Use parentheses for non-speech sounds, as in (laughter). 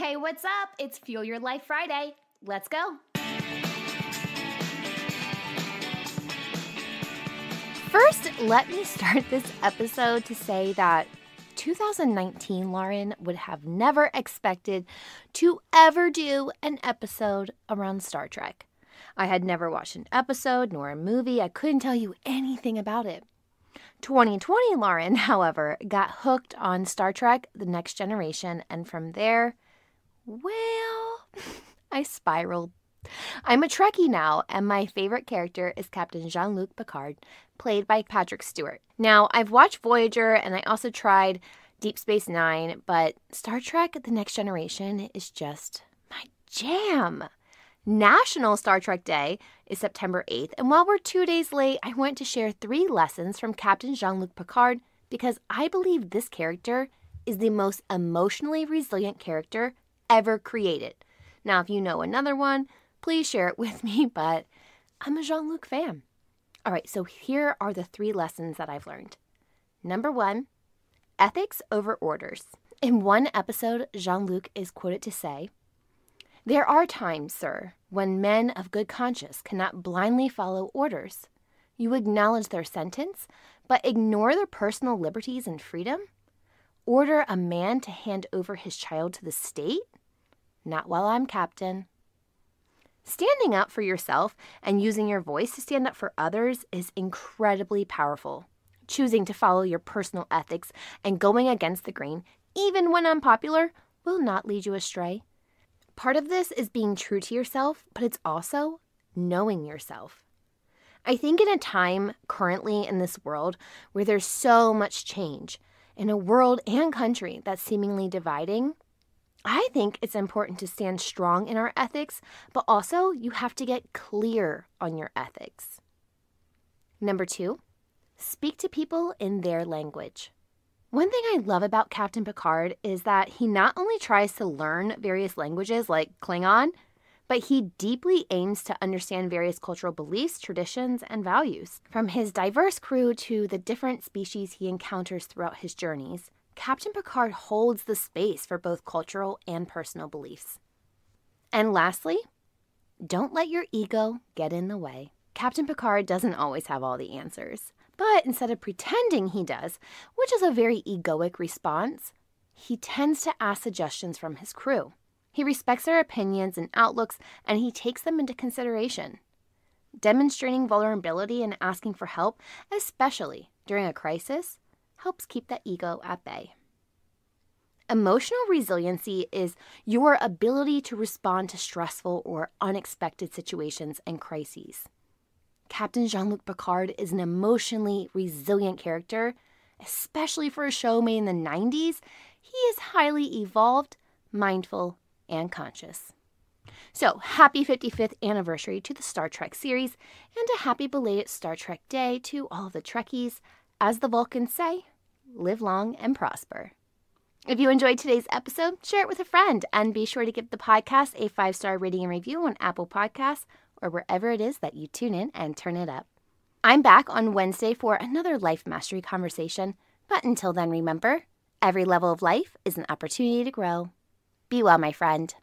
Hey, what's up? It's Fuel Your Life Friday. Let's go. First, let me start this episode to say that 2019, Lauren would have never expected to ever do an episode around Star Trek. I had never watched an episode nor a movie. I couldn't tell you anything about it. 2020 Lauren, (laughs) however, got hooked on Star Trek The Next Generation, and from there, well, (laughs) I spiraled. I'm a Trekkie now, and my favorite character is Captain Jean Luc Picard, played by Patrick Stewart. Now, I've watched Voyager and I also tried Deep Space Nine, but Star Trek The Next Generation is just my jam. National Star Trek Day is September 8th, and while we're two days late, I want to share three lessons from Captain Jean Luc Picard because I believe this character is the most emotionally resilient character ever created. Now, if you know another one, please share it (laughs) with me, but I'm a Jean Luc fan. All right, so here are the three lessons that I've learned. Number one, ethics over orders. In one episode, Jean Luc is quoted to say, There are times, sir, when men of good conscience cannot blindly follow orders. You acknowledge their sentence, but ignore their personal liberties and freedom? Order a man to hand over his child to the state? Not while I'm captain. Standing up for yourself and using your voice to stand up for others is incredibly powerful. Choosing to follow your personal ethics and going against the grain, even when unpopular, will not lead you astray. Part of this is being true to yourself, but it's also knowing yourself. I think in a time currently in this world where there's so much change, in a world and country that's seemingly dividing, I think it's important to stand strong in our ethics, but also you have to get clear on your ethics. Number two, speak to people in their language. One thing I love about Captain Picard is that he not only tries to learn various languages like Klingon, but he deeply aims to understand various cultural beliefs, traditions, and values. From his diverse crew to the different species he encounters throughout his journeys, Captain Picard holds the space for both cultural and personal beliefs. And lastly, don't let your ego get in the way. Captain Picard doesn't always have all the answers, but instead of pretending he does, which is a very egoic response, he tends to ask suggestions from his crew. He respects their opinions and outlooks and he takes them into consideration. Demonstrating vulnerability and asking for help, especially during a crisis, helps keep that ego at bay. Emotional resiliency is your ability to respond to stressful or unexpected situations and crises. Captain Jean Luc Picard is an emotionally resilient character, especially for a show made in the 90s. He is highly evolved, mindful, and conscious. So, happy 55th anniversary to the Star Trek series, and a happy belated Star Trek Day to all of the Trekkies. As the Vulcans say, live long and prosper. If you enjoyed today's episode, share it with a friend and be sure to give the podcast a five star rating and review on Apple Podcasts or wherever it is that you tune in and turn it up. I'm back on Wednesday for another life mastery conversation, but until then, remember every level of life is an opportunity to grow. Be well, my friend.